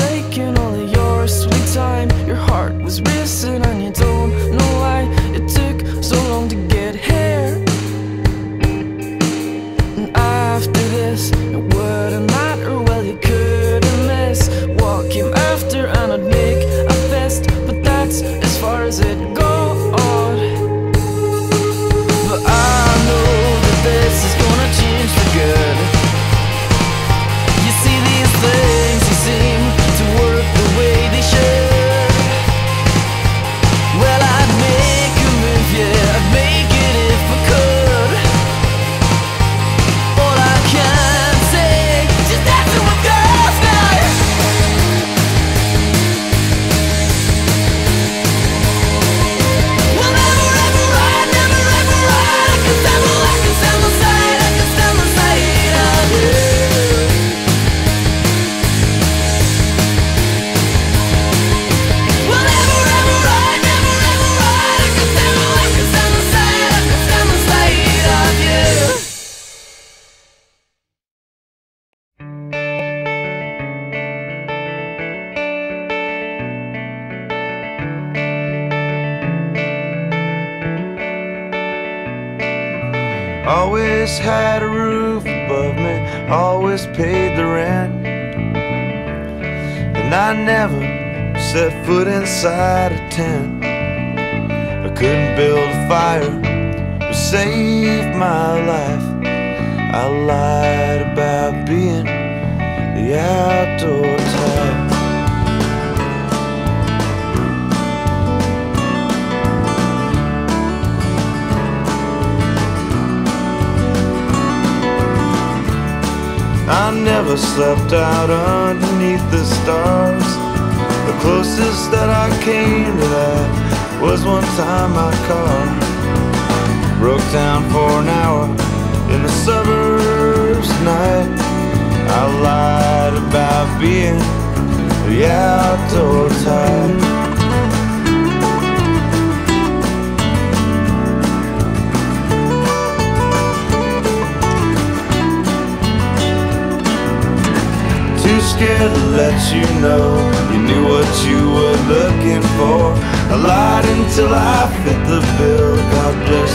taking all of your sweet time. Your heart was racing and you don't know why It took so long to get here. And after this, it wouldn't matter Well, you couldn't miss. What came after And I'd make a fist, but that's as far as it goes Always had a roof above me, always paid the rent. And I never set foot inside a tent. I couldn't build a fire to save my life. I lied about being the outdoor I never slept out underneath the stars. The closest that I came to that was one time my car broke down for an hour in the suburbs night. I lied about being the outdoor type. Too scared to let you know you knew what you were looking for. I lied until I fit the bill. God bless